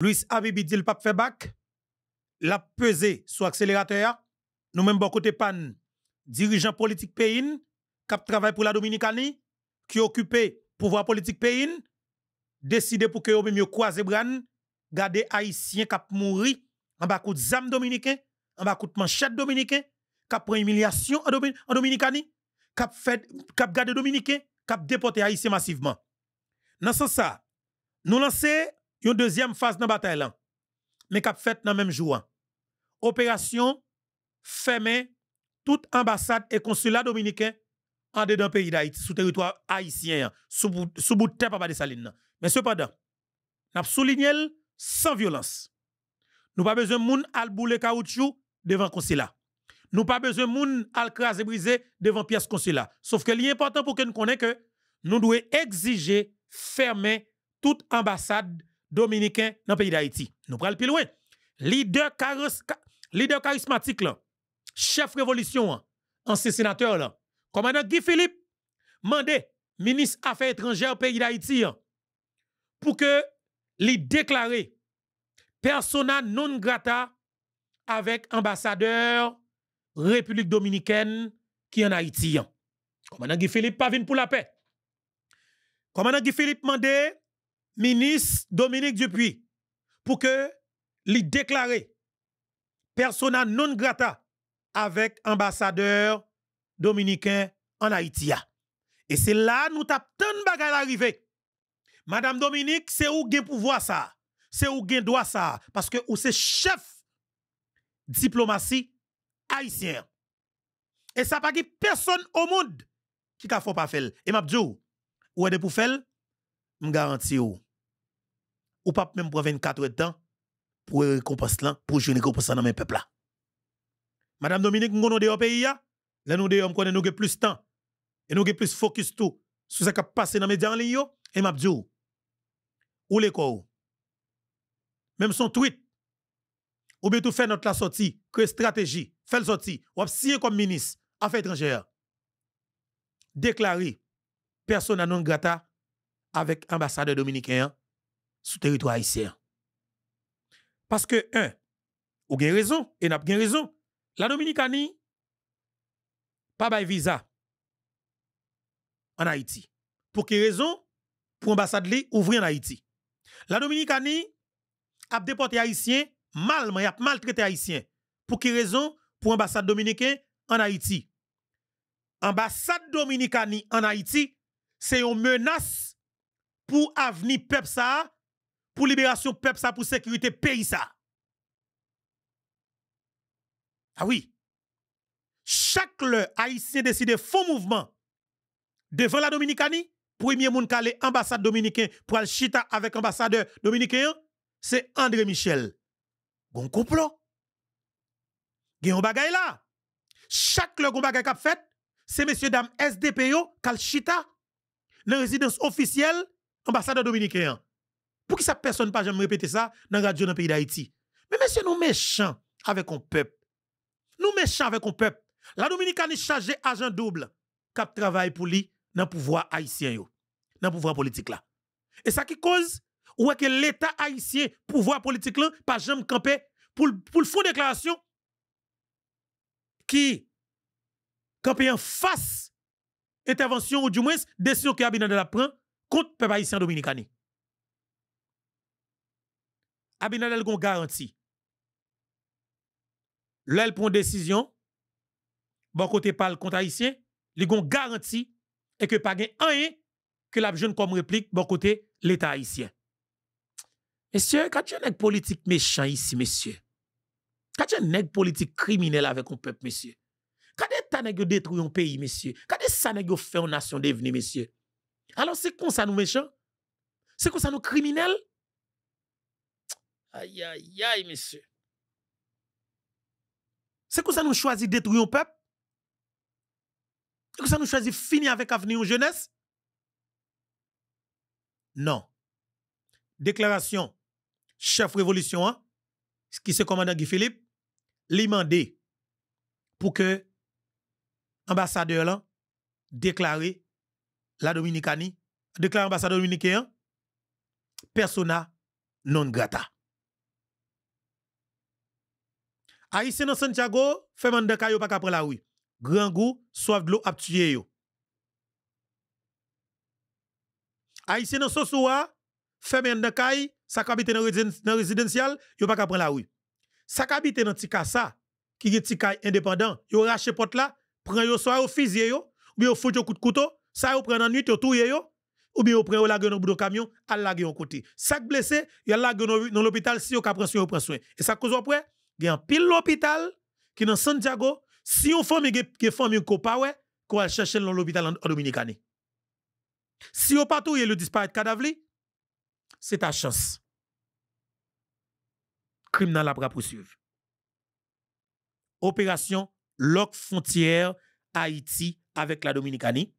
Louis Habibi dit le l'a pesé sur accélérateur, nous même bon côté pan, dirigeant politique pays, qui travaille pour la Dominicanie, qui occupé pouvoir politique pays, décidé pour que vous mieux croiser bran, garder haïtien qui mourir en bas de zam dominicain, en bas de manchette dominicain, qui prend humiliation en, Domin Dominicanie, qui fait qui garder dominicain, déporté haïtien massivement. Dans ce sens nous lancer une deuxième phase dans la bataille. Mais qui fait dans même jour. Opération fermée toute ambassade et consulat dominicain en dedans pays d'Haïti, sous territoire haïtien, sous, bout de terre, pas de saline. Mais cependant, nous souligné sans violence. Nous pas besoin de moun al boule caoutchouc devant consulat. Nous pas besoin de moun al craser briser devant pièce consulat. Sauf que l'important pour que nous connaissions que nous devons exiger fermer toute ambassade dominicaine dans le pays d'Haïti. Nous prenons plus loin. Leader, leader charismatique, là, chef révolution, ancien sénateur, là, commandant Guy Philippe, mandé ministre Affaires étrangères au pays d'Haïti pour que lui déclare persona non grata avec ambassadeur République dominicaine qui est en Haïti. Commandant Guy Philippe pas pour la paix. Commandant Guy Philippe mandé ministre Dominique Dupuis pour que lui déclare persona non grata avec ambassadeur dominicain en Haïti. Et c'est là nous tapons tant de bagages arriver. Madame Dominique, c'est où gain pouvoir ça? C'est où gain droit ça? Parce que ou c'est chef diplomatie haïtien. Et ça pas personne au monde qui a fait pas faire. Et m'a ou est pour faire? Me garantis ou. Pas même pour 24 heures de temps pour récompense là, pour jouer récompense dans mes peuple là. Madame Dominique, nous sommes au pays, là nous connaître nous plus de temps et nous plus focus tout sur ce qui passe dans les médias en ligne et m'a dit ou les Même son tweet ou bien tout faire notre la sortie, que stratégie, fait le sortie, ou signer comme ministre affaires étrangères. Déclarer persona non grata avec ambassadeur dominicain sous territoire haïtien. Parce que, un, ou avez raison, et n'a pas raison, la Dominicanie, pas de visa en Haïti. Pour quelle raison? Pour l'ambassade ouvrir en Haïti. La Dominicanie a déporté haïtien mal, a maltraité haïtien. Pour quelle raison? Pour l'ambassade dominicaine en Haïti. Ambassade dominicanie en Haïti, c'est une menace pour avenir peuple pour libération peuple ça, pour sécurité pays ça. Ah oui. Chaque le haïtien décide faux mouvement devant la Dominicanie, premier moun calé ambassade dominicain pour aller chita avec ambassadeur dominicain, c'est André Michel. Bon complot. Gen bagay là. Chaque le gon bagay kap fait, c'est messieurs dames SDPO kal chita dans résidence officielle ambassadeur dominicain. Pour qui ça personne pas jamais répéter ça dans radio dans le pays d'Haïti? Mais messieurs nous méchants avec un peuple. Nous méchants avec un peuple. La Dominicanie chargé agent double cap travail pour lui dans le pouvoir haïtien dans le pouvoir politique là. Et ça qui cause ou que l'état haïtien pouvoir politique là pas jamais camper pour pour le fond déclaration qui camper en face intervention ou du moins décision que Abinadel la prend contre peuple haïtien dominicani. Abinadel gon garantie. Là, prend décision, bon côté parle contre haïtien, il gon garantie et que pas rien que la jeune comme réplique bon côté l'État haïtien. Messieurs, quand un politique méchant ici, messieurs, quand un politique criminel avec un peuple, messieurs, quand tu as détruit un pays, messieurs, quand ça nèg fait une nation devenir, messieurs, alors c'est comme ça nous méchants? C'est comme ça nous criminels? Aïe, aïe, aïe, messieurs. C'est comme ça nous choisissons détruire un peuple? C'est comme ça nous choisissons finir avec l'avenir jeunesse? Non. Déclaration chef révolution, hein, qui se commandant Guy Philippe, lui mandé pour que ambassadeur là déclarer la Dominicanie, déclarer ambassadeur dominicain persona non grata. Haïtien dans Santiago, fait man de kayo pas prendre la rue. Grand goût, soif de l'eau a yo. Haïtien dans Sosoua, fait man de kay, ça habite dans résidentiel, yo pas prendre la rue. Ça habite dans Tikasa, qui est Tikay indépendant, yo rache porte là, prend yo soit au fusil yo, ou bien fout yo coup de couteau, ça yo prend en nuit yo touye yo, ou bien yo prend yo la dans bout de camion, à la en côté. Ça blessé, yo la dans l'hôpital si yo ka prend soin, yo prend soin. Et ça cause après, un pile l'hôpital qui dans Santiago, si on famille qui famille ko pa va chercher dans l'hôpital en, Dominicane. Si on patrouille le disparaître cadavre, c'est ta chance. Criminel la poursuivre. Opération Lock frontière Haïti avec la Dominicanie.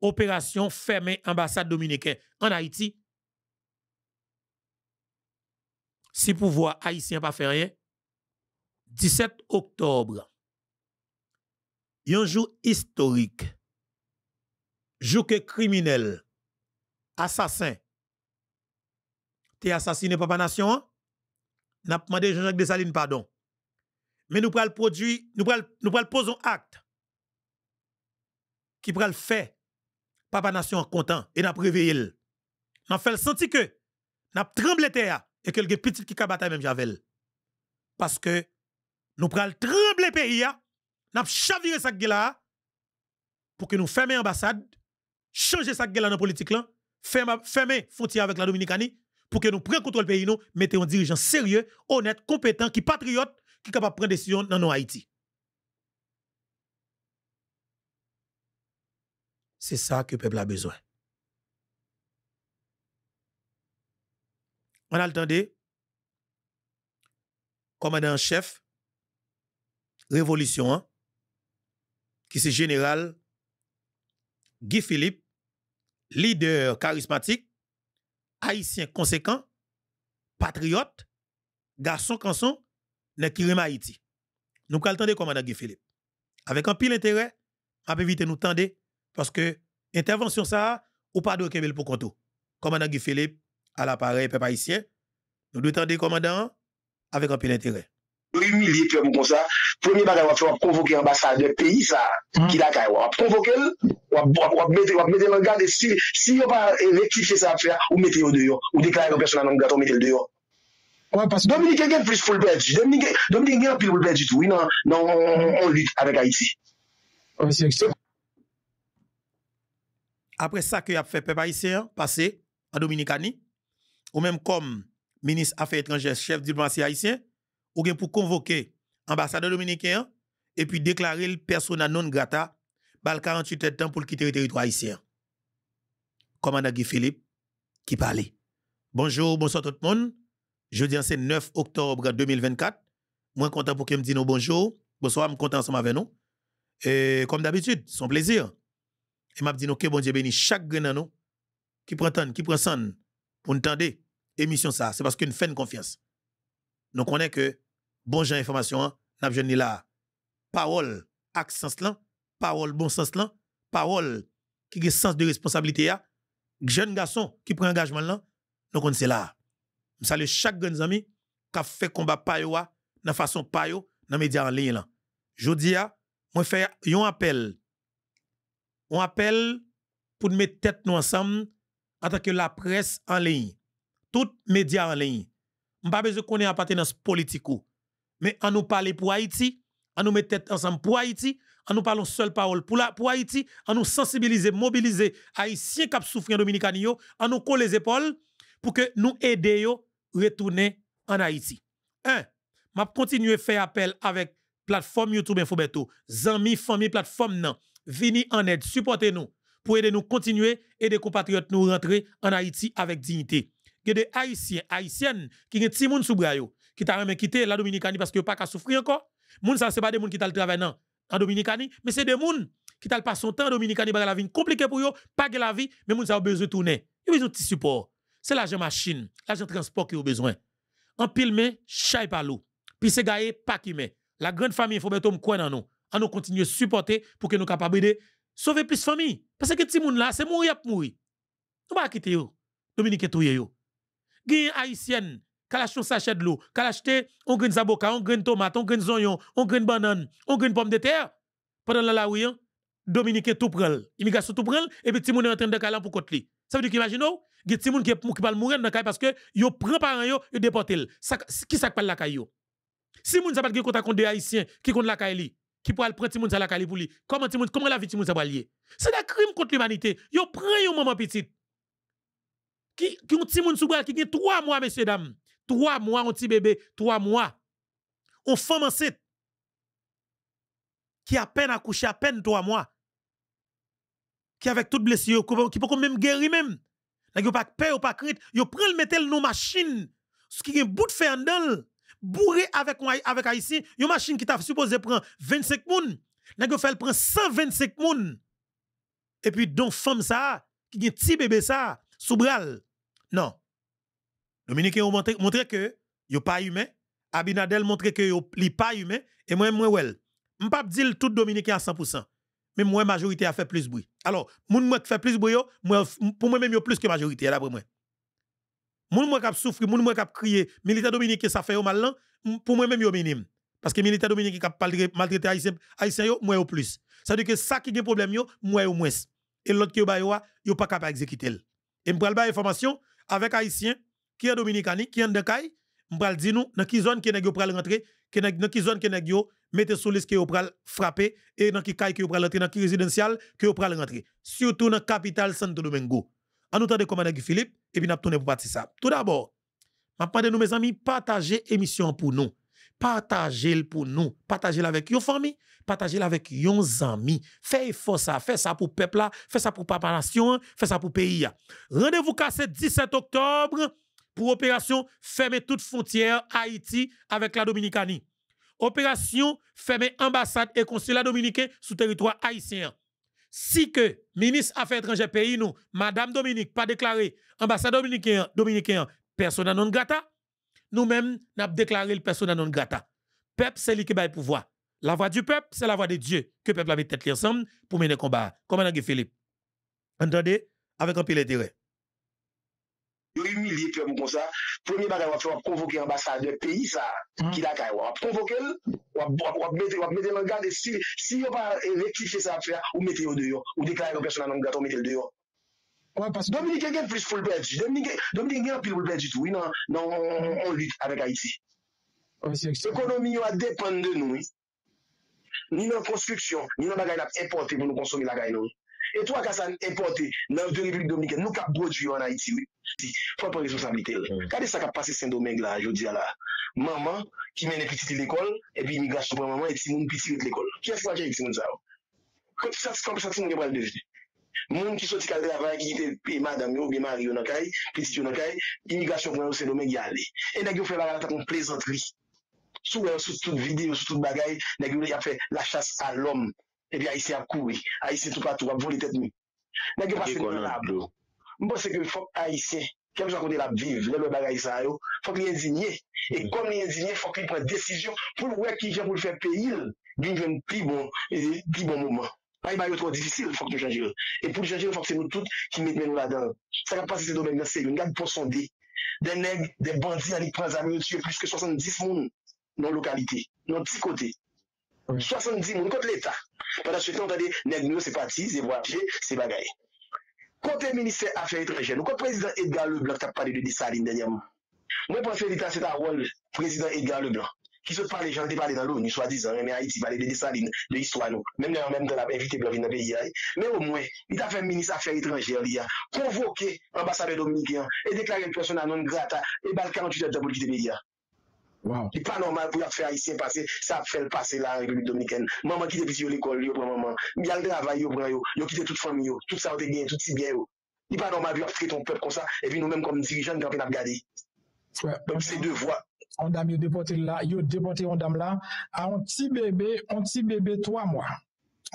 Opération fermée ambassade dominicaine en Haïti. Si pouvoir haïtien pas faire rien, 17 octobre, un jour historique, jour que criminel, assassin, t'es assassiné Papa Nation, n'a demandé Jean-Jacques Dessalines pardon. Mais nous prenons produit, nous prenons nous un acte. Qui le faire Papa Nation content et n'a réveillé. N'a fait le senti que. N'a tremblé terre et que le petit qui kabata même Javel. Parce que nous prenons trembler pays, nous chaviré ça là pour que nous fermions l'ambassade, changer ça dans la politique là, fermer frontière avec la Dominicanie pour que nous prenions contrôle pays, nous mettons un dirigeant sérieux, honnête, compétent, qui patriote, qui capable de prendre des décisions dans nos Haïti. C'est ça que le peuple a besoin. On a entendu, commandant-chef, révolution, hein, qui c'est général Guy Philippe, leader charismatique, haïtien conséquent, patriote, garçon canson, n'est qui Haïti. Nous allons attendre commandant Guy Philippe? Avec un pile intérêt, on éviter nous tendre parce que intervention ça, ou pas de Kebel pour. Commandant Guy Philippe, à l'appareil peuple haïtien. Nous devons attendre commandant avec un peu d'intérêt. humilier peuple comme ça premier bagage on va convoquer ambassadeur pays ça qui la caille on va convoquer on va mettre on va mettre en garde si si on pas rectifier ça faire ou mettre au dehors ou déclarer une personne non garde on mettre le dehors Ouais, parce que... Dominique gen plus pou l'perdi. Dominique, Dominique gen plus pou l'perdi tout. Oui, non, non, on, on lutte avec Haïti. Oh, Après ça que a fait peuple haïtien passer en Dominicanie, ou même comme ministre affaires étrangères, chef diplomatie haïtien, ou bien pour convoquer ambassadeur dominicain et puis déclarer le persona non grata, bal 48 heures de temps pour quitter le territoire haïtien. Commandant Guy Philippe, qui parlait. Bonjour, bonsoir tout le monde. Jeudi, c'est 9 octobre 2024. Moi, content pour qu'il me dise bonjour. Bonsoir, je suis content ensemble avec nous. Et comme d'habitude, son plaisir. Et m'a dit, que bon Dieu béni chaque nous qui prend qui prend son pour nous émission ça, c'est parce que nous faisons confiance. Nous connaissons que bon genre information, nous avons là parole, accent là, parole bon sens là, parole qui a sens de responsabilité jeune garçon qui prend engagement là, nous connaissons là. Je salue chaque grand ami qui a fait combat payo de façon payo dans les médias en ligne là. Je dis moi fais un appel. Un appel pour mettre tête nous ensemble en tant que la presse en ligne, tout média en ligne. Je pas besoin qu'on ait appartenance politique. Mais en nous parler pour Haïti, en nous mettre tête ensemble pour Haïti, en nous parlons seule parole pour, la, Haïti, en nous sensibiliser, mobiliser Haïtiens qui souffrent en Dominicanie, en nous coller les épaules pour que nous aidions à retourner en Haïti. Un, je continuer à faire appel avec plateforme YouTube Infobeto, zami, famille, plateforme non. Vini en aide, supportez-nous pour aider nous continuer et des compatriotes nous rentrer en Haïti avec dignité. Il y des Haïtiens, Haïtiennes qui ont des sous qui t'a quitté la Dominicanie parce que pas qu'à souffrir encore. Moun ça c'est pas des gens qui t'a le travail en Dominicanie, mais c'est des gens qui t'a pas son temps en Dominicanie la vie compliquée pour eux, pas la vie, mais moun ça a besoin de tourner. Ils ont besoin de support. C'est l'argent machine, l'argent transport qui ont besoin. En pile mais chay pas l'eau. Puis c'est gaé pas qui met. La grande famille faut mettre quoi dans nous. On nous continuer supporter pour que nous capables de sauver plus famille. Parce que ces gens là, c'est mourir pour mourir. Nous pas quitter yo. Dominique touye yo. Gen haïtienne qu'elle achète un sachet de l'eau, qu'elle achète un grain zaboka, un grain de tomate, un grain de oignon, un grain de banane, un grain de pomme de terre, pendant la la hein, Dominique tout prend, immigration tout prend, et puis Timoun est en train de caler pour côté. Ça veut dire qu'imagine, il y a Timoun qui va mourir dans la parce que yo prend parents yo, yo déporte Qui ça parle la caille? Si moun sa pas contact contre des haïtiens qui contre la caille qui pourra prendre Timoun sa la caille pour lui. Comment Timoun comment la vie Timoun ça va lier? C'est un crime contre l'humanité. Yo prend yo maman petite. Qui qui ont Timoun sous qui a 3 mois messieurs dames. 3 mois un petit bébé, 3 mois. On femme enceinte qui a peine accouché à peine 3 mois qui avec toute blessure, qui peut même guérir même. N'a pas peur, pas crainte, yo prend le mettre nos machines, ce qui est bout de fer en bourré avec avec haïtien, une machine qui t'a supposé prendre 25 moun, n'a fait prend 125 moun. Et puis donc femme ça qui un petit bébé ça sous bral. Non. Dominique ont montré, que yo pas humain, Abinadel montré que yo li pas humain et moi moi well. M'pas dire tout Dominique à 100% mais moi, majorité a fait plus bruit. Alors, moun moi qui fait plus bruit, pour moi même yo plus que majorité, d'après moi. Moun moi qui a souffert, moun moi qui crié, militaire dominicain ça fait au mal pour moi même yo minime. Parce que militaire dominicain qui maltraité haïtien, haïtien yo, moi au plus. Ça veut dire que ça qui a problème yo, moi moins. Et l'autre qui yo yo, yo pas capable d'exécuter. Et me pral ba information avec haïtien qui est dominicain, qui est en dekay, me pral dire nous dans qui zone qui yo pral rentrer, qui dans qui zone qui nèg yo mettez sous liste vous pral frapper et dans qui caille vous pral entrer dans qui résidentiel vous pral rentrer. Surtout dans capitale Santo Domingo. En nous de commandant Philippe et puis n'a tourner pour partir ça. Tout d'abord demandé nous mes amis partager émission pour nous. Partagez pour nous. Partagez avec vos famille partagez avec vos amis faites effort ça faites ça pour peuple là faites ça pour papa nation faites ça pour pays rendez-vous cassé 17 octobre pour opération fermer toute frontière Haïti avec la Dominicanie opération fermer ambassade et consulat dominicain sous territoire haïtien. Si que ministre Affaires étrangères pays nous, Madame Dominique, pas déclaré ambassade dominicain, dominicain persona non grata, nous-mêmes, nous déclaré le persona non grata. Peuple, c'est lui qui a le pouvoir. La voix du peuple, c'est la voix de Dieu que le peuple a mis tête ensemble pour mener le combat. Comment Philippe? Entendez? Avec un pile d'intérêt yo humilié peuple comme ça premier bagage on va convoquer ambassadeur pays ça qui la caille on va convoquer on mettre on mettre en garde si si yo pas rectifier ça faire ou mettre au dehors ou déclarer personne non garde on mettre dehors Ouais, parce... Dominique gen plus pour le perdu. Dominique, Dominique gen plus pour le perdu tout. Oui, non, non, on, on lutte avec Haïti. L'économie a dépend de nous. Ni dans construction, ni dans bagay la importer pour nous consommer la gagne nous. E to a ka sa importe nan de Republik Dominikè, nou kap bodju an Haiti, oui. Fwa pou responsabilite lè. Mm. Kade sa kap pase Saint-Domingue la, jodi a la, maman ki mène piti l'ekol, epi imigrasyon pou maman, eti moun piti l'ekol. Ki as wajen eti moun sa ou? Kom sa ti moun gebral devini. Moun ki soti kal travay, ki ite pe madame yo, be mari yo nan kay, piti yo nan kay, imigrasyon pou maman ou Saint-Domingue yale. E nag yo fè la rata kon plezantri. Sou wè, sou tout videyo, sou tout bagay, nag yo lè yap fè la chas a l'om. ebi a yisi ap koui, a yisi tou patou, ap voli tet nou. Nè gen pasen nou la blou. Mbo se ke fok a yisi, kem jan kote la biv, lè lè bagay sa yo, fok li enzignye. E kom li enzignye, fok li pren desisyon pou l wè ki jen pou l fè peyil, bin jen pi bon, pi bon mouman. Pa yi ba yo tro difisil, fok nou janjil. E pou janjil, fok se nou tout ki metmen nou la dan. Sa ka pase se domen nan se yon, gade pou sonde. De neg, de bandi, anik pran zami, yo tue plus ke 70 moun nan lokalite, nan ti kote. 70 moun kote l'Etat. Padan se ton tade, neg nou se pati, se voyaje, se bagay. Kote Ministè Afè Etrejè, nou kote Prezident Edgar Leblanc tap pale de Dessaline denyaman. Mwen panse l'Etat se ta wol Prezident Edgar Leblanc. Ki se pale, jan te pale dan l'ONU, swa dizan, men Haiti pale de Dessaline, de histwa nou. Men nan men tan ap evite blan vin nan peyi ay. Men ou mwen, l'Etat fè Ministè Afè Etrejè li ya, konvoke ambasade Dominikian, e deklare l'person anon grata, e bal 48 et tabou l'kite peyi ya. Wow. Ki pa normal pou ap fè Haitien pase, sa ap fè l'pase la Republik Dominikèn. Maman ki te piti yo l'ekol, yo pran maman. Mi al travay yo pran yo, yo ki te tout fami yo, tout sa ou te gen, tout si gen yo. Ki pa normal pou ap fè ton pep kon sa, epi nou menm kom dirijan kampen ap gade. Bèm se devwa. On dam yo depote la, yo depote on dam la, a on ti bebe, on ti bebe 3 mwa.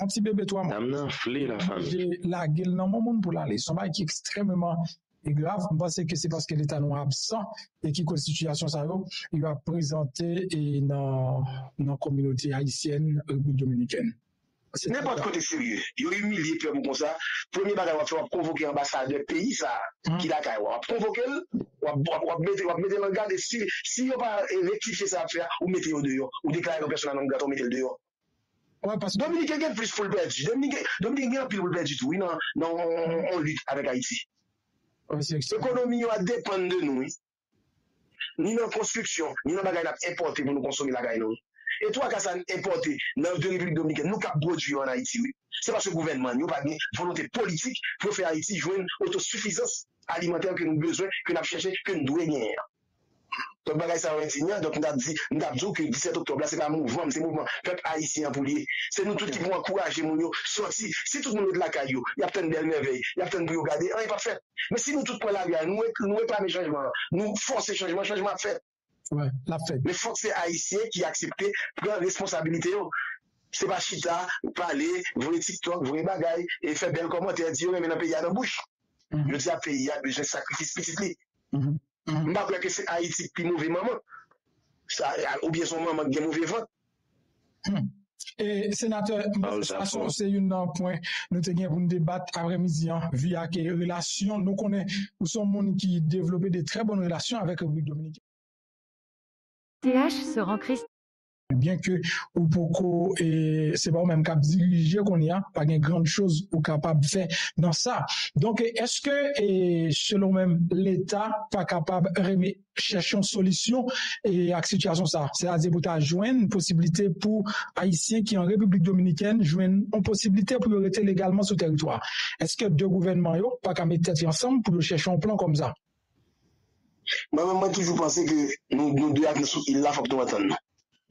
On ti bebe 3 mwa. Dam nan fle la fami. La gel nan moun moun pou la li, son bay ki ekstremement e grav, mpase ke se paske l'Etat nou absan, e ki konstituyasyon sa yo, yo a prezante nan kominote Haitienne, Republik Dominikène. Nèpot kote serye, yo yu milye pe mou kon sa, premi bagay wap wap konvoke ambasade peyi sa, ki la kay wap konvoke l, wap mette l an gade, si yo pa rektife sa apre, ou mette yo deyo, ou deklare yon personan an gade, ou mette l deyo. Dominik gen gen plus pou l perdi, Dominik gen gen plus pou l perdi tou, yon an lut avèk Haiti. ekonomi yo a depan de nou. Ni nan konstruksyon, ni nan bagay la importe pou nou konsomi la gay nou. E to a ka sa importe nan de Republik Dominiken, nou ka bodju yo an Haiti. Se pa se gouvenman, yo pa gen volonté politik pou fè Haiti jwen autosuffisans alimenter ke nou bezwen, ke nou ap chèche, ke nou dwe nyer. Don bagay sa wè di nyan, don mdap di, mdap djou ki 17 oktob la se la mouvman, se mouvman pep haisyen pou li. Se nou tout ki pou ankouraje moun yo, soti, si tout moun yo de la kayo, yap ten bel merveil, yap ten brio gade, an yè pa fèt. Men si nou tout pou la gade, nou wè pa mè chanjman, nou fonse chanjman, chanjman fèt. Wè, la fèt. Men fonse haisyen ki aksepte, pren responsabilite yo. Se pa chita, pale, vwe tiktok, vwe bagay, e fè bel komante, di yo men an pe yade an bouch. Yo di ap pe yade, jen sakrifis pitit li. Je ne que c'est Haïti qui mauvais maman. Ça, ou bien son maman qui est mauvais vent. Et sénateur, de ça toute façon, faut. c'est une euh, point nous te gen pour nous débattre après-midi hein, via les relations. Nous connaissons, nous sommes monde qui développent de très bonnes relations avec la République Dominicaine. TH se rend Christ. Bien que ou pour et c'est pas même cap diriger qu'on y a, pas une grande chose ou capable de faire dans ça. Donc, est-ce que, selon même l'État, pas capable de chercher une solution et à la situation ça? C'est-à-dire pour ta joindre une possibilité pour Haïtiens qui en République Dominicaine joindre une possibilité pour rester légalement sur le territoire. Est-ce que deux gouvernements yo, pas mettre ensemble pour chercher un plan comme ça? Moi, moi, toujours pensé que nous, nous deux, nous, que attendons.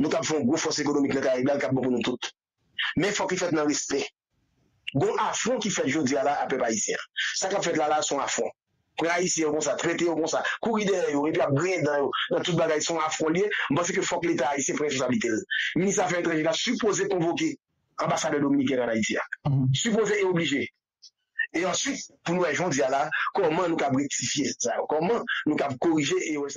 nou kap foun gwo fos ekonomik le Karib la, l kap bon pou nou tout. Men fok ki fet nan respet. Gon afon ki fet jodi ala apè pa isyen. Sa kap fet la la son afon. Pre a isyen yo kon sa, trete yo kon sa, kou ide yo, epi ap gren dan yo, nan tout bagay son afon liye, mwen se ke fok l'Etat a isyen pren responsabilite l. Ministre afè etranje la, mhm. suppose konvoke ambasade Dominiken an Haiti ya. Suppose e oblige. E answit, pou nou e jondi ala, koman nou kap rectifiye sa, koman nou kap korije e yo.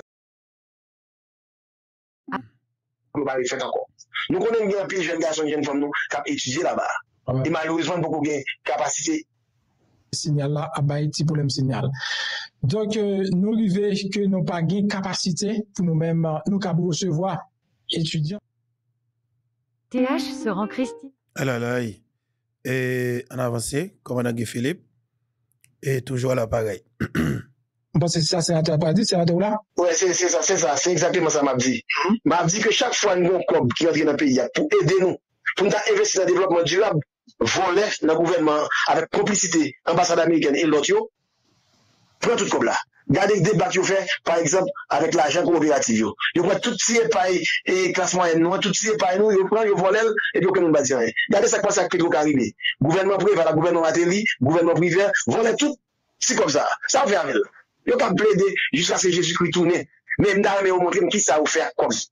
Nous pas fait encore. Nous connaissons bien pile jeunes garçons, jeunes femmes nous qui ont étudié là-bas. Ah ouais. Et malheureusement, beaucoup de capacité. signal là à Haïti pour le signal. Donc, euh, nous arrivons que nous pas de capacité pour nous-mêmes, euh, nous capable recevoir étudiants. TH se rend Christi. Ah là là. Et en avancé, commandant Guy Philippe, et toujours à l'appareil. Mwen pense se sa senatè pa di, senatè ou la? Ouè, se sa, se sa, se exactement sa mabdi. Mabdi ke chak fwa nou kob ki rentre nan peyi ya pou ede nou, pou nou ta investi nan devlopman dirab, volè nan gouvernement avèk komplicite ambassade Ameriken et lot yo, pren tout kob la. Gade k debat yo fè, par exemple, avèk l'ajan kooperativ yo. Yo pren tout siye pay e klasman en nou, tout siye pay nou, yo pren, yo volè, et yo ken nou bati an. Gade sa kwa sa kpetro karibè. Gouvernement privé, gouvernement ateli, gouvernement privé, volè tout, si kom sa. Sa vè avèl. Yo ka ble de, jiska se Jezu kri toune. Men mda reme yo montre m ki sa ou fe akouz.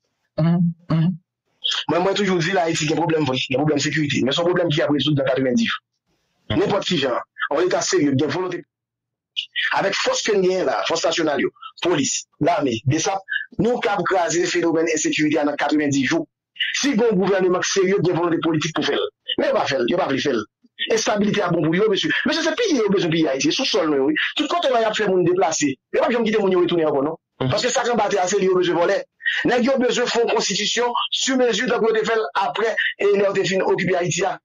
Mwen mwen toujou di la eti gen problem vri, gen problem sekurite. Men son problem ki apre soud nan 90. Nè pot ki jan, an etat seryo, gen volante. Awek fos kenyen la, fos stasyonal yo, polis, lame, besap, nou kab kaze fenomen ensekurite anan 90 jou. Si bon gouvernement seryo, gen volante politik pou fel. Men va fel, yo pa pli fel. estabilite a bon pou yo, mèche. Mèche, se piye yo bezon piye a iti, sou sol nou yo. Tout kote wè ap fè moun deplase. E wap jom kite moun yo etounen akon, non? Paske sa kan bate ase li yo bezon volè. Nè yo bezon fon konstitisyon, sou mezu da kote fel apre, e lè ou te fin okupi a iti ya.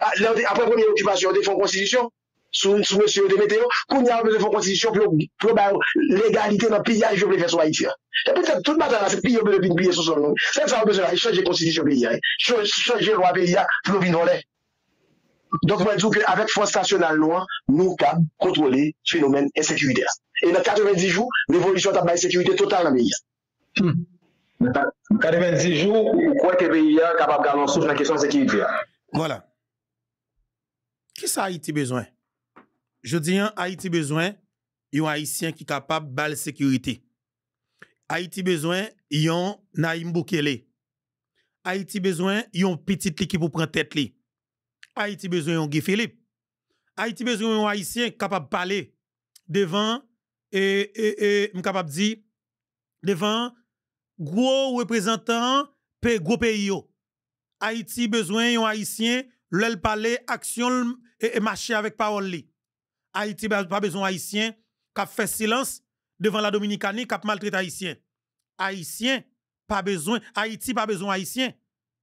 Apre premier okupasyon, ou te fon konstitisyon, sou mezu ou te meteo, koun ya ou bezon fon konstitisyon, pou ba legalite nan piye a yo ple fè sou a iti ya. E pou te tout bata la, se piye yo bezon piye sou sol nou. Se sa ou bezon la, chanjè konstitisyon piye ya, chanjè lwa piye ya, pou nou vin volè. Donk mwen djou ke avèk Fons National Noir, nou kab kontrole fenomen ensekurite a. E nan 90 jou, l'evolisyon tabay sekurite total nan beya. Nan 90 jou, kwen te beya kapab galon souf nan kesyon sekurite a. Voilà. Ki sa Haiti bezwen? Je diyan Haiti bezwen, yon Haitien ki kapab bal sekurite. Haiti bezwen, yon Naim Bukele. Haiti bezwen, yon pitit li ki pou pren tèt li. Haïti besoin, yon Guy Philippe. Haïti besoin, yon Haïtien capable de parler devant, et, et, et, de devant gros représentant pe gros pays. Haïti besoin yon haïtien l'elle parler action et, et marcher avec parole li. Haïti pas besoin haïtien qui fait silence devant la Dominicanie qui maltraite haïtien. Haïtien pas besoin Haïti pas besoin haïtien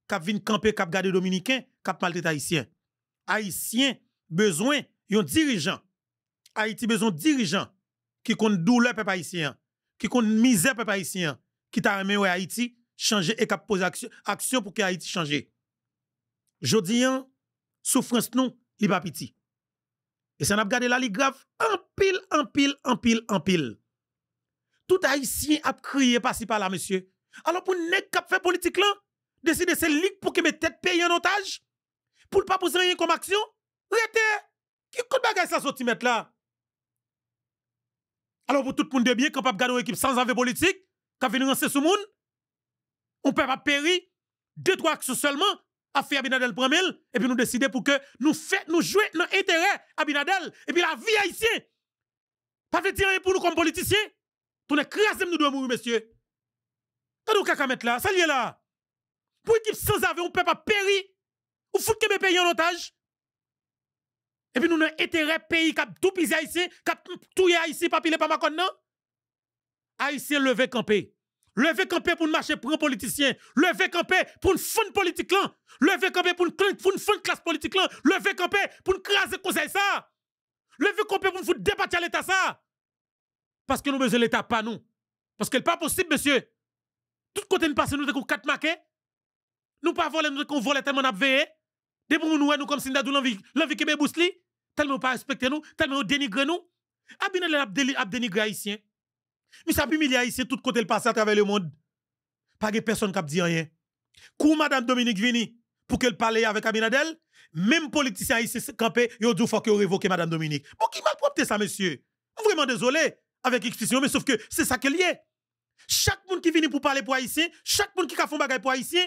qui vient camper qui garder dominicain qui maltraite haïtien. Haïtien besoin yon dirigeant. Haïti besoin dirigeant qui compte douleur peuple haïtien, qui compte misère peuple haïtien, qui t'a remis Haïti changer et qui pose action, pour que Haïti change. Jodi an, souffrance nous, li pas petit. Et ça n'a pas la li grave, en pile, en pile, en pile, en pile. Tout haïtien a crié par-ci par là, monsieur. Alors pour nek kap fait politique là, décider c'est ligue pour que mes têtes pays en otage, pour ne pas poser rien comme action, rete, qui compte bagay ça sorti mettre là? Alors pour tout le monde de bien, quand pas garder une équipe sans envie politique, quand venir lancer sous monde, on peut pas périr, deux, trois actions seulement, à faire Abinadel premier, et puis nous décider pour que nous fait, nous jouer notre intérêt Abinadel, et puis la vie haïtienne. Pas fait tirer pour nous comme politiciens. Tout n'est crasé, nous devons mourir, monsieur. T'as nous qu'à mettre là, ça y est là. Pour équipe sans avion, on peut pas périr. Ou foutre que pays en otage. Et puis nous avons intérêt pays qui tout pisé haïtien, qui tout haïtien, pas pilé par ma non? Haïtien levé campé. Levé campé pour marcher pour un politicien. Levé campé pour une fond politique là. Levé campé pour une pour une classe politique là. Levé campé pour une craser conseil ça. Levé campé pour foutre débattre à l'état ça. Parce que nous besoin l'état pas nous. Parce que n'est pas possible monsieur. Tout côté nous passe nous de quatre maquets. Nous pas voler nous qu'on vole tellement n'a. Depuis nous nous comme si nous avons l'envie l'envie que bousli, tellement pas respecter nous, tellement dénigrer nous. Abinel a dénigré haïtien. Mais ça humilié haïtien tout côté le passé à travers le monde. Pas de personne qui dit rien. Kou madame Dominique Vini pour qu'elle parle avec Abinadel, même politicien haïtien campé, yo dit faut que révoque madame Dominique. Bon qui m'a propté ça monsieur? Vraiment désolé avec expression mais sauf que c'est ça qu'elle est. Chaque monde qui vient pour parler pour haïtien, chaque monde qui a fait bagay pour haïtien,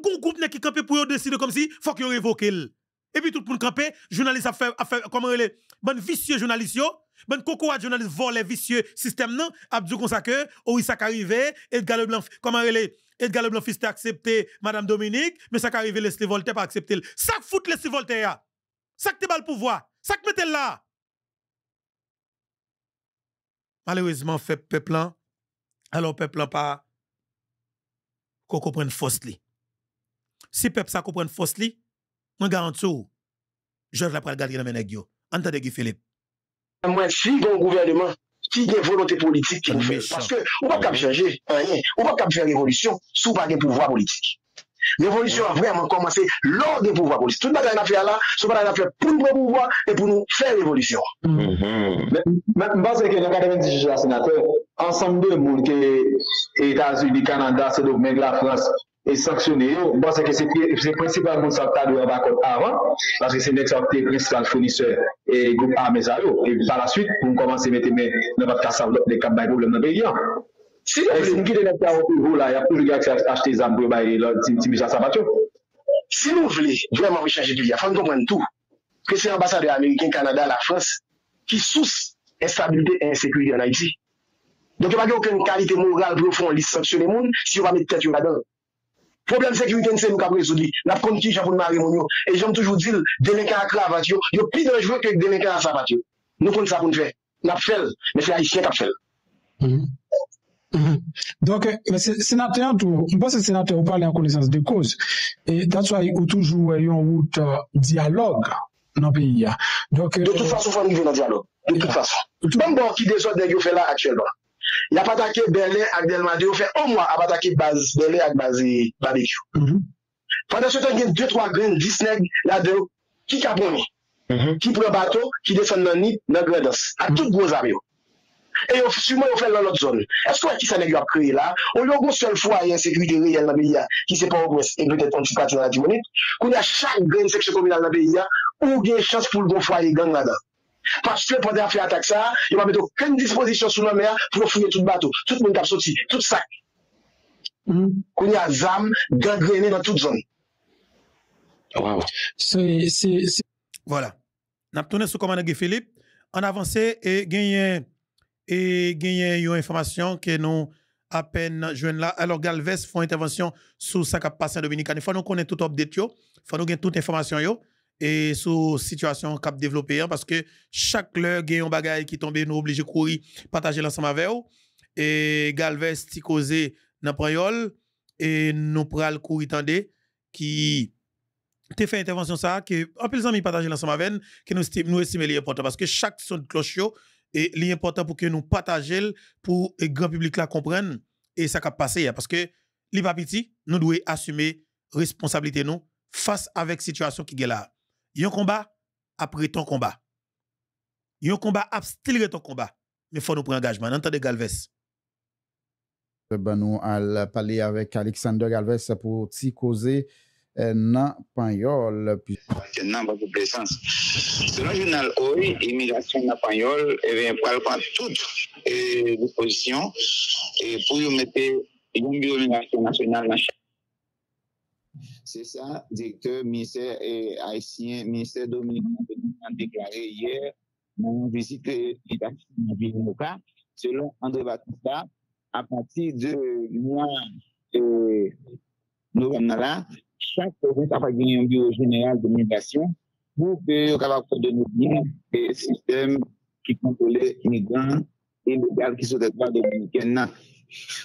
gon groupe qui campé pour décider comme si faut qu'il révoque Et puis tout le monde campé, journaliste a fait, comment il est, bon vicieux journaliste yo, bon coco a journaliste volé vicieux système non, a dit comme ça que, oh ça arrivé, Edgar Leblanc, comment il est, Edgar Leblanc fils accepté madame Dominique, mais ça arrivé Leslie Voltaire pas accepté. Ça fout Leslie Voltaire. Ça te le pouvoir. Ça que mettez là. Malheureusement fait peuple alors peuple pas qu'on comprenne force li si pep sa kompren fos li, mwen garantou, George la pral gade nan menèk yo. Antade Guy Philippe. Mwen si bon gouvernement, ki gen volonté politik ki mwen fè. Paske ou pa kap chanje, ou pa kap fè revolisyon, sou pa gen pouvoi politik. Revolisyon a vreman komanse lor gen pouvoi politik. Tout bagay na fè ala, sou bagay na fè pou nou pouvoi, e pou nou fè revolisyon. Mbase ke nan 90 la senatè, ansam de moun ke Etats-Unis, Kanada, Sedok, Mèk, la Frans, e saksyone yo, mwen seke se, se prinsipal moun sa ta do yon bakot avan, paske se nek sa te prinsipal foniseur e goup a meza yo, e pa la suite pou m komanse mette men nan vat kasav lop de kap bay problem nan be yon. Si nou vle, si nou vle, vwèman wè chanje di li, a fèm konpwen tou, ke se ambasade Ameriken, Kanada, la Frans, ki sous estabilite e insekurite an Haiti. Donk yo pa gen okèn kalite moral pou yo fon lis sanksyon e moun, si yo pa mette tèt yo la dan. Problem sekurite nse nou kap rezoud li. Nap kon ki chapoun marimon yo. E jom toujou dil, delinkan ak kravat yo, yo pi denjwe ke delinkan ak sapat yo. Nou kon sa kon fè. Nap fèl, me fè haisyen kap fèl. Donk, senatè an tou, mwen se senatè ou pale an konesans de koz. E tatwa ou toujou yon wout diyalog nan peyi ya. De tout fason fwa nou ven nan diyalog. De tout fason. Mwen bon ki de zot den yo fè la aktyelman. Mm-hmm. Y ap atake Berlin ak Delmade, yo fe o mwa ap atake Berlin ak bazi barbekyou. Mm -hmm. Fanda se ton gen 2-3 gren, 10 neg la de yo, ki ka promi? Mm -hmm. Ki pre bato, ki desen nan nip, nan gredos. A tout gwo zame yo. E yo souman yo fè lò lòt zon. Esko wè ki sa neg yo ap kreye la? Ou yo goun sel fwa yon sekwite reyel nan beya ki se pa wè gwes e pwetè ton ti pati nan la timonit? Koun ya chak gen seksyon kominal nan beya ou gen chans pou lgon fwa yon gang la dan. Parce que pendant faire attaque ça, il va mettre aucune disposition sur la mer pour fouiller tout le bateau. Tout le monde a sorti, tout sac. Mm. Qu'on y a zam gangréné dans toute zone. Wow. Voilà. N'a tourné sur commandant Guy Philippe. On avance et gagné et gagné une information que nous à peine joindre là. Alors Galvez font intervention sur ça qui passe en Dominicaine. Il faut nous connaître tout update yo. Il faut nous gagner toute information yo. Et sous situation cap développée hein, parce que chaque leur gagne un bagage qui tombe nous obligé courir partager l'ensemble avec eux et Galvez ti causé dans Prayol et nous pral courir tande qui te fait intervention ça que en plus amis partager l'ensemble avec que nous nous estimons important parce que chaque son de cloche et l'important pour que nous partagions pour le grand public là comprenne et ça cap passer parce que li pa petit nous devons assumer responsabilité nous face avec situation qui est là. Yon combat après ton combat. Yon combat abstiler ton combat. Mais faut nous prendre engagement. Entendez Galvez. Ben, nous allons parler avec Alexander Galvez pour t'y causer euh, nan Panyol. Puis, nan pa pou presans. Selon journal OI, immigration nan Panyol, eh bien, pral pran tout eh, disposition eh, pour yon mette yon bureau immigration national nan chak. C'est ça, directeur ministère haïtien, ministère dominicain, a déclaré hier dans une visite l'État de selon André Batista, à partir de mois euh, novembre là, chaque province a gagné un bureau général de migration pour que capable de nous bien le système qui contrôlait les migrants illégaux qui sont des droits dominicains.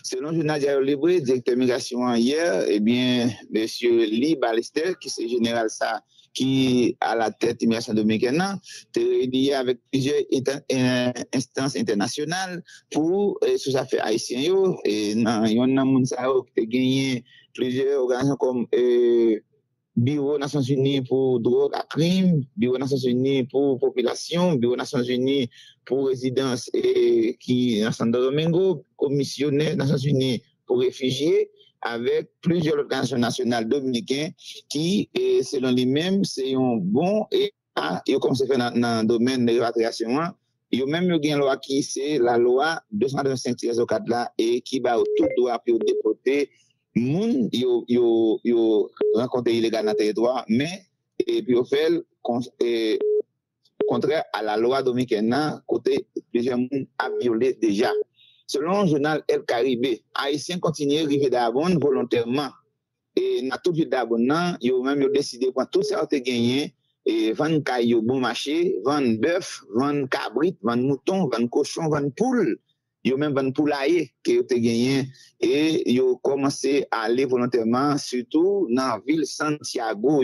Selon le journal Diario Libre, directeur migration hier, eh bien, monsieur Lee Ballester, qui c'est général ça, qui à la tête de l'immigration dominicaine, est réuni avec plusieurs instances internationales pour euh, sous affaires haïtiennes. Et moun sa yo qui a gagné plusieurs organisations comme euh, Bureau Nations Unies pour drogue à crime, Bureau Nations Unies pour population, Bureau Nations Unies pour résidence et qui dans Santo Domingo, commissionnaire Nations Unies pour réfugiés, avec plusieurs organisations nationales dominicaines qui, eh, selon lui-même, c'est un bon et et comme c'est fait dans, dans le domaine de répatriation, hein, il y a même une loi qui c'est la loi 225-04 là et qui va tout droit pour déporter moun yo, yo, yo renkonte ilegal nan teritwa, men, epi yo fel kon, e, kontre a la loa domiken nan, kote deje moun ap viole deja. Selon jounal El Karibé, Haitien kontinye rive Dabon volontèrman. E nan tout vive Dabon nan, yo mèm yo deside pon tout sa ote genyen, e van kayo bon maché, van bœuf, van kabrit, van mouton, van kochon, van poule, yo même vendre poulailler que yo te gagné. Et yo commencé à aller volontairement surtout dans la ville Santiago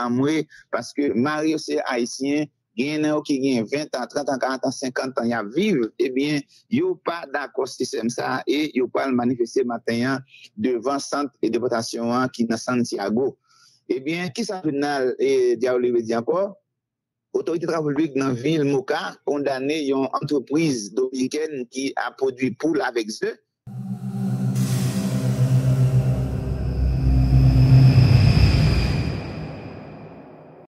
amwe, paske mari yo se haisyen, gen nan yo ki gen 20 an, 30 an, 40 an, 50 an, ya vive, eh ebyen, yo pa da kostisem sa, e yo pa l manifeste matenyan devan sant e depotasyon an ki nan Santiago. Eh ebyen, ki sa jounal e eh, diawlewe di anko? Otorite Travoulik nan vil Mouka kondane yon antreprise dominiken ki a podwi poul avek ze,